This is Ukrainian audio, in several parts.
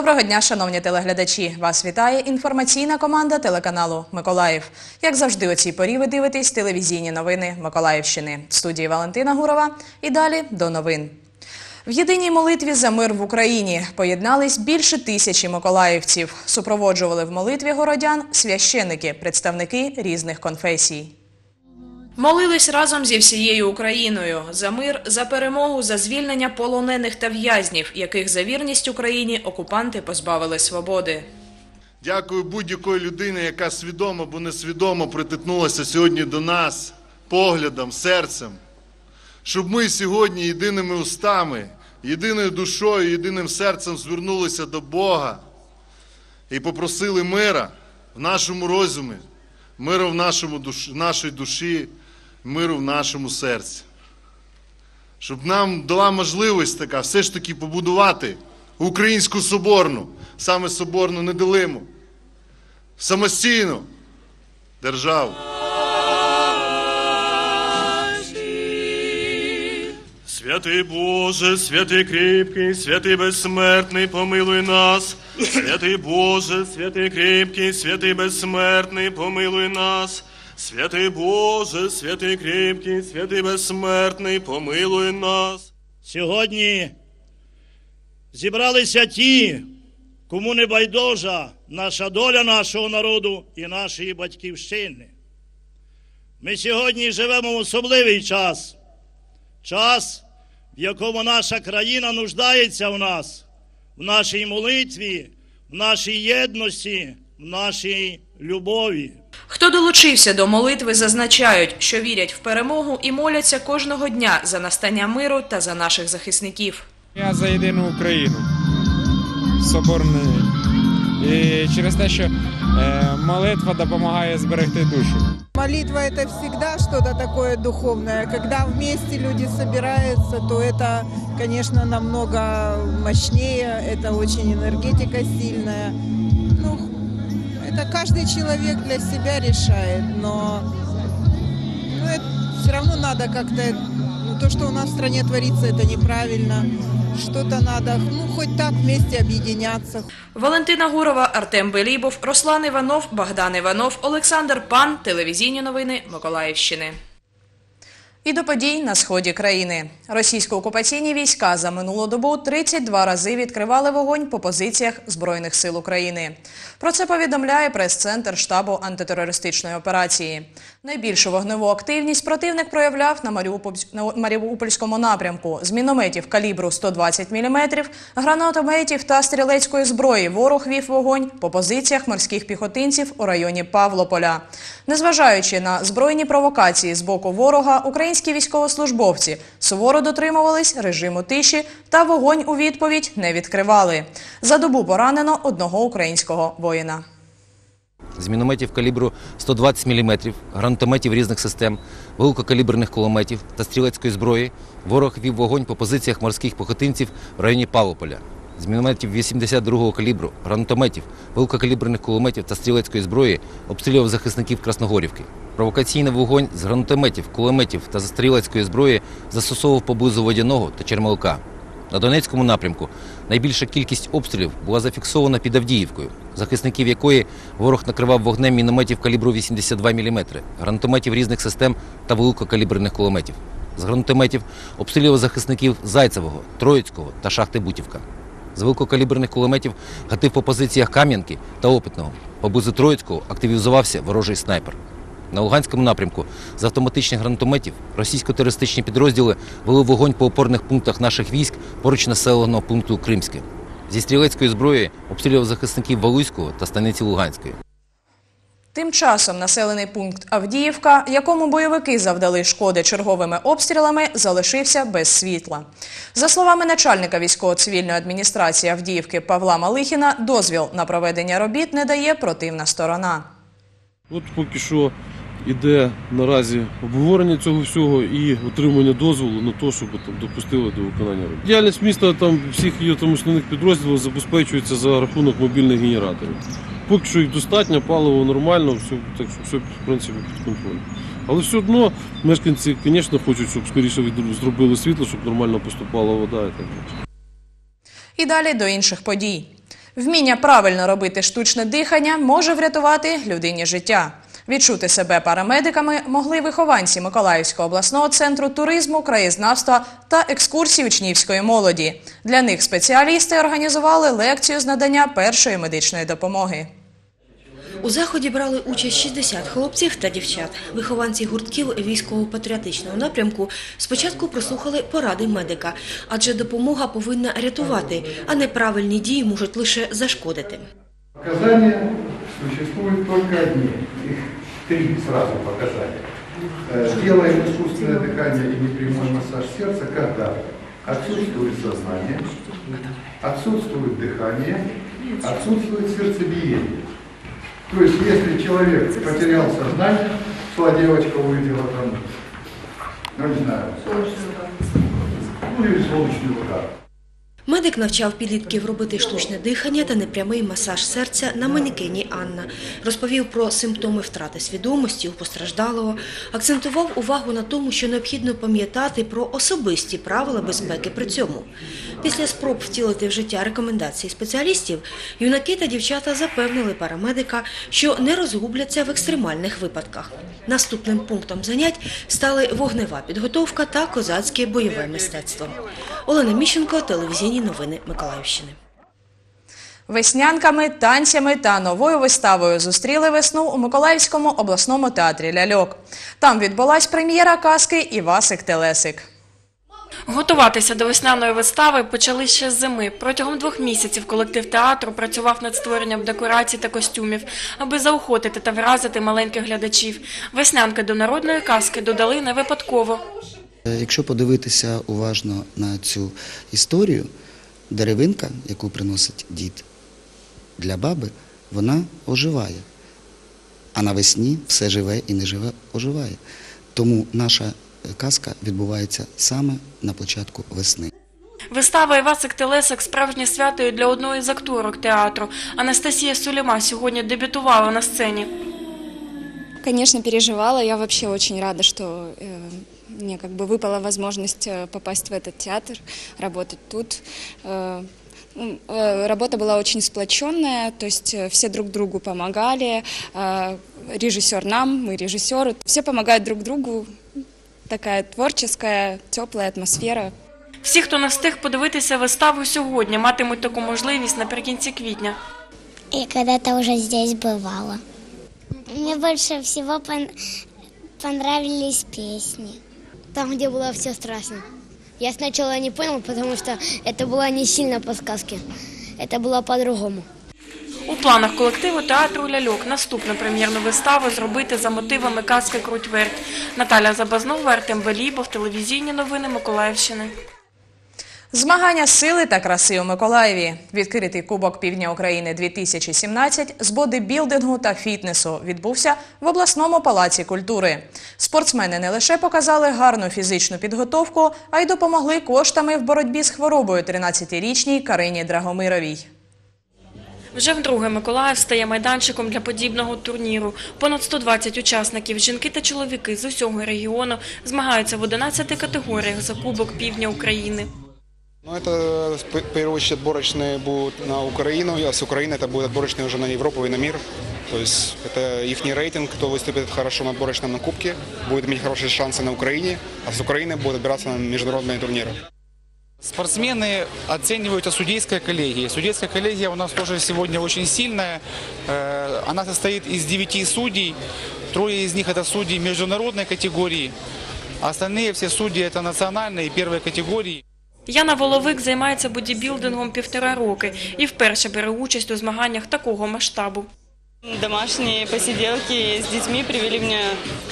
Доброго дня, шановні телеглядачі! Вас вітає інформаційна команда телеканалу Миколаїв. Як завжди, о цій порі ви дивитесь телевізійні новини Миколаївщини. В студії Валентина Гурова. І далі до новин. В єдиній молитві за мир в Україні поєднались більше тисячі миколаївців. Супроводжували в молитві городян священики, представники різних конфесій. Молились разом зі всією Україною за мир, за перемогу, за звільнення полонених та в'язнів, яких за вірність Україні окупанти позбавили свободи. Дякую будь-якої людини, яка свідомо або несвідомо притикнулася сьогодні до нас поглядом, серцем, щоб ми сьогодні єдиними устами, єдиною душою, єдиним серцем звернулися до Бога і попросили мира в нашому розумі, миру в нашому в нашій душі, миру в нашому серці. Щоб нам дала можливість така все ж таки побудувати українську соборну, саме соборну неделиму, самостійну державу. Святий Боже, святий кріпкий, святий безсмертний, помилуй нас. Святий Боже, святий кріпкий, святий безсмертний, помилуй нас. Святий Боже, святий кріпкий, святий безсмертний, помилуй нас. Сьогодні зібралися ті, кому не байдужа наша доля нашого народу і нашої батьківщини. Ми сьогодні живемо в особливий час, час, в якому наша країна нуждається в нас, в нашій молитві, в нашій єдності, в нашій любові. Хто долучився до молитви, зазначають, що вірять в перемогу і моляться кожного дня за настання миру та за наших захисників. Я за єдину Україну соборний. І через те, що е, молитва допомагає зберегти душу. Молитва это всегда что-то такое духовное. Когда вместе люди собираются, то это, конечно, намного мощнее, это очень энергетика сильная. Ну, это каждый человек для себя решает, но ну, все равно надо как-то, ну, то, что у нас в стране творится, это неправильно. Что-то надо, ну, хоть так вместе объединяться, Валентина Гурова, Артем Белібов, Руслан Іванов, Богдан Іванов, Олександр Пан. Телевізійні новини Миколаївщини. І до подій на сході країни. Російсько-окупаційні війська за минулу добу 32 рази відкривали вогонь по позиціях Збройних сил України. Про це повідомляє прес-центр штабу антитерористичної операції. Найбільшу вогневу активність противник проявляв на Маріуполь- Маріупольському напрямку з мінометів калібру 120 мм, гранатометів та стрілецької зброї. Ворог вів вогонь по позиціях морських піхотинців у районі Павлополя. Незважаючи на збройні провокації з боку ворога, українські військовослужбовці суворо дотримувались режиму тиші та вогонь у відповідь не відкривали. За добу поранено одного українського воїна. з мінометів калібру 120 мм, гранатометів різних систем, великокаліберних кулеметів та стрілецької зброї ворог вів вогонь по позиціях морських пехотинців в районі Павлополя. З мінометів 82-го калібру, гранатометів, великокаліберних кулеметів та стрілецької зброї обстрілював захисників Красногорівки. Провокаційний вогонь з гранатометів, кулеметів та стрілецької зброї застосовував поблизу Водяного та Чермелка. На Донецькому напрямку найбільша кількість обстрілів була зафіксована під Авдіївкою, захисників якої ворог накривав вогнем мінометів калібру 82 мм, гранатометів різних систем та великокаліберних кулеметів. З гранатометів обстрілював захисників Зайцевого, Троїцького та шахти Бутівка. З великокаліберних кулеметів гатив по позиціях Кам'янки та Опитного. Поблизу Троїцького активізувався ворожий снайпер. На Луганському напрямку з автоматичних гранатометів російсько-терористичні підрозділи вели вогонь по опорних пунктах наших військ поруч населеного пункту Кримське. Зі стрілецької зброї обстрілював захисників Валуйського та станиці Луганської. Тим часом населений пункт Авдіївка, якому бойовики завдали шкоди черговими обстрілами, залишився без світла. За словами начальника військово-цивільної адміністрації Авдіївки Павла Малихіна, дозвіл на проведення робіт не дає противна сторона. От поки що йде наразі обговорення цього всього і отримання дозволу на те, щоб допустили до виконання робіт. Діяльність міста там всіх її там основних підрозділів забезпечується за рахунок мобільних генераторів. Поки що їх достатньо, паливо нормально, все, так що все в принципі під контролем. Але все одно мешканці, звісно, хочуть, щоб скоріше зробили світло, щоб нормально поступала вода і так. І далі до інших подій. Вміння правильно робити штучне дихання може врятувати людині життя. Відчути себе парамедиками могли вихованці Миколаївського обласного центру туризму, краєзнавства та екскурсій учнівської молоді. Для них спеціалісти організували лекцію з надання першої медичної допомоги. У заході брали участь 60 хлопців та дівчат. Вихованці гуртків військово-патріотичного напрямку спочатку прослухали поради медика, адже допомога повинна рятувати, а неправильні дії можуть лише зашкодити. Показания существуют только одни. Их три сразу показания. Э, Делаем искусственное дыхание и непрямой массаж сердца, когда отсутствует сознание, отсутствует дыхание, отсутствует сердцебиение. То есть, если человек потерял сознание, шла девочка, увидела там, ну не знаю, ну или солнечный удар. Медик навчав підлітків робити штучне дихання та непрямий масаж серця на манекені Анна. Розповів про симптоми втрати свідомості у постраждалого, акцентував увагу на тому, що необхідно пам'ятати про особисті правила безпеки при цьому. Після спроб втілити в життя рекомендації спеціалістів, юнаки та дівчата запевнили парамедика, що не розгубляться в екстремальних випадках. Наступним пунктом занять стали вогнева підготовка та козацьке бойове мистецтво. Олена Міщенко, телевізійні новини Миколаївщини. Веснянками, танцями та новою виставою зустріли весну у Миколаївському обласному театрі Ляльок. Там відбулась прем'єра казки Івасик Телесик. Готуватися до весняної вистави почали ще з зими. Протягом двох місяців колектив театру працював над створенням декорацій та костюмів, аби заохотити та вразити маленьких глядачів. Веснянки до народної казки додали не випадково. Якщо подивитися уважно на цю історію, деревинка, яку приносить дід для баби, вона оживає. А навесні все живе і неживе оживає. Тому наша казка відбувається саме на початку весни. Вистава Івасик Телесик справжнє свято і для одної з акторок театру. Анастасія Суліма сьогодні дебютувала на сцені. Конечно, переживала. Я вообще очень рада, что э, мне как бы выпала возможность э, попасть в этот театр, работать тут. Э, ну, э, Работа была очень сплоченная, то есть э, все друг другу помогали. э, Режиссер нам, мы режиссеру. Все помогают друг другу. Такая творческая, теплая атмосфера. Всі, хто не встиг подивитися виставу сьогодні, матимуть таку можливість наприкінці квітня. Я когда-то уже здесь бывала. Мне больше всего пон- понравились песни. Там, где было все страшно. Я сначала не понял, потому что это было не сильно по сказке. Это было по-другому. У планах колективу театру Ляльок наступну прем'єрну виставу зробити за мотивами казки Круть верть. Наталя Забазнова, Артем Белібов, телевізійні новини Миколаївщини. Змагання сили та краси у Миколаєві. Відкритий Кубок Півдня України 2017 з бодибілдингу та фітнесу відбувся в обласному палаці культури. Спортсмени не лише показали гарну фізичну підготовку, а й допомогли коштами в боротьбі з хворобою 13-річній Карині Драгомировій. Вже вдруге Миколаїв стає майданчиком для подібного турніру. Понад 120 учасників, жінки та чоловіки з усього регіону змагаються в 11 категоріях за Кубок Півдня України. Ну, это в первую очередь отборочные будут на Украину, а с Украины это будет отборочные уже на Европу и на мир. То есть это их рейтинг, кто выступит хорошо на отборочном на Кубке, будет иметь хорошие шансы на Украине, а с Украины будут отбираться на международные турниры. Спортсмены оцениваются судейской коллегией. Судейская коллегия у нас тоже сегодня очень сильная. Э, Она состоит из девяти судей. Трое из них это судьи международной категории. А остальные все судьи это национальные первой категории. Яна Воловик займається бодібілдингом півтора роки і вперше бере участь у змаганнях такого масштабу. Домашние посиделки с детьми привели меня,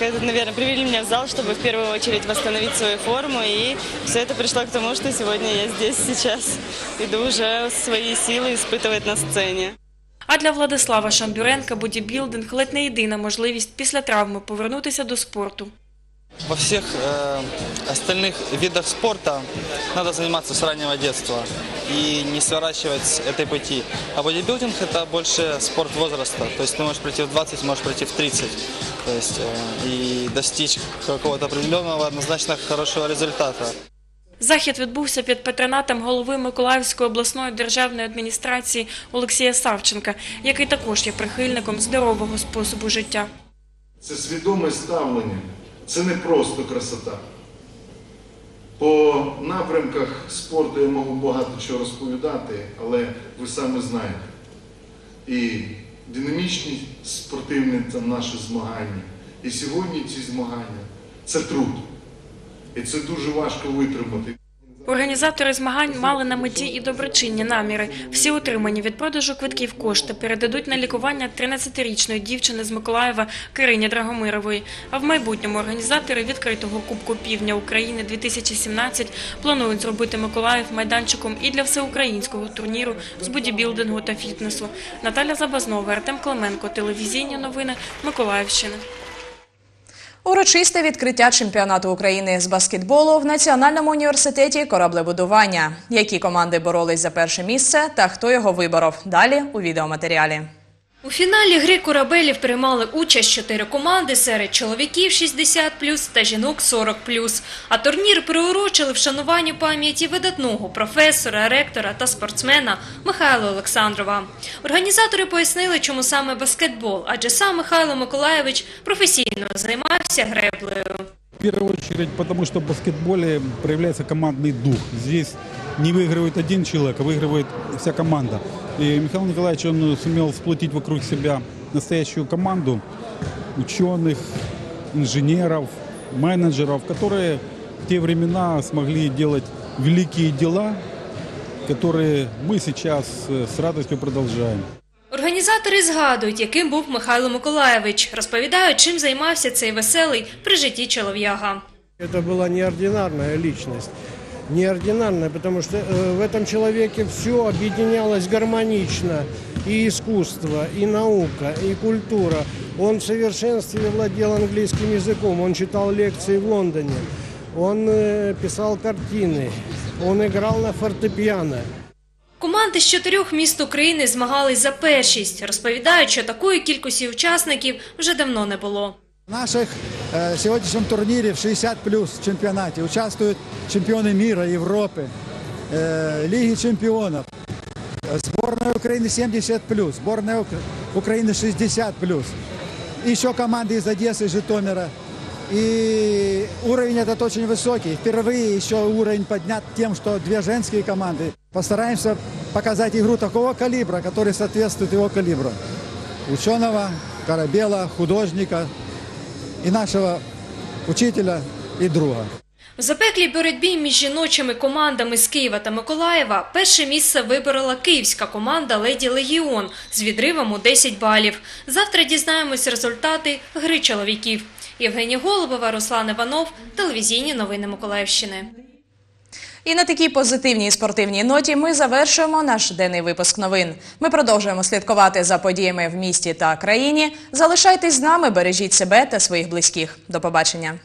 наверное, привели меня в зал, чтобы в первую очередь восстановить свою форму. И все это пришло к тому, что сегодня я здесь сейчас иду уже свои силы испытывать на сцене. А для Владислава Шандуренка бодібілдинг – ледь не єдина можливість після травми повернутися до спорту. Во всех э, остальных видах спорта надо заниматься с раннего детства и не сворачивать с этой пути. А бодибилдинг это больше спорт возраста. То есть ты можешь прийти в 20, можешь прийти в 30. То есть, э, и достичь какого-то определенного однозначно хорошего результата. Захід відбувся під патронатом голови Миколаївської обласної державної адміністрації Олексія Савченка, який також є прихильником здорового способу життя. Це свідоме ставлення, це не просто красота. По напрямках спорту я можу багато чого розповідати, але ви самі знаєте. І динамічні спортивні там наші змагання. І сьогодні ці змагання це труд. І це дуже важко витримати. Організатори змагань мали на меті і доброчинні наміри. Всі отримані від продажу квитків кошти передадуть на лікування 13-річної дівчини з Миколаєва Кирині Драгомирової. А в майбутньому організатори відкритого Кубку Півдня України 2017 планують зробити Миколаїв майданчиком і для всеукраїнського турніру з бодібілдингу та фітнесу. Наталя Забазнова, Артем Клименко, телевізійні новини Миколаївщини. Урочисте відкриття чемпіонату України з баскетболу в Національному університеті кораблебудування. Які команди боролись за перше місце та хто його виборов? Далі у відеоматеріалі. У фіналі гри корабелів приймали участь чотири команди серед чоловіків 60+, та жінок 40+. А турнір приурочили вшануванню пам'яті видатного професора, ректора та спортсмена Михайла Олександрова. Організатори пояснили, чому саме баскетбол, адже сам Михайло Миколаєвич професійно займався греблею. В первую очередь, потому что в баскетболе проявляется командный дух. Здесь не выигрывает один человек, а выигрывает вся команда. И Михаил Николаевич, он сумел сплотить вокруг себя настоящую команду ученых, инженеров, менеджеров, которые в те времена смогли делать великие дела, которые мы сейчас э, с радостью продолжаем. Організатори згадують, яким був Михайло Миколаєвич. Розповідають, чим займався цей веселий при житті чолов'яга. Это была неординарная личность. Неординарная, потому что э, в этом человеке все объединялось гармонично. И искусство, и наука, и культура. Он в совершенстве владел английским языком, он читал лекции в Лондоне, он э, писал картины, он играл на фортепиано. Команди з чотирьох міст України змагались за першість. Розповідають, що такої кількості учасників вже давно не було. В наших э, сегодняшнем турнире в 60 плюс чемпионате участвуют чемпионы мира, Европы, э, Лиги чемпионов, сборная Украины 70 плюс, сборная Ук- Украины 60 плюс, еще команды из Одессы, Житомира. И уровень этот очень высокий. Впервые еще уровень поднят тем, что две женские команды. Постараемся показать игру такого калибра, который соответствует его калибру. Ученого, корабела, художника и нашего учителя и друга. В запеклій боротьбі між жіночими командами з Києва та Миколаєва перше місце виборола київська команда Леді Легіон з відривом у 10 балів. Завтра дізнаємось результати гри чоловіків. Євгенія Голубова, Руслан Іванов, телевізійні новини Миколаївщини. І на такій позитивній спортивній ноті ми завершуємо наш денний випуск новин. Ми продовжуємо слідкувати за подіями в місті та країні. Залишайтесь з нами, бережіть себе та своїх близьких. До побачення.